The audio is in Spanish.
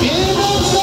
¡Bien, Gonzaga!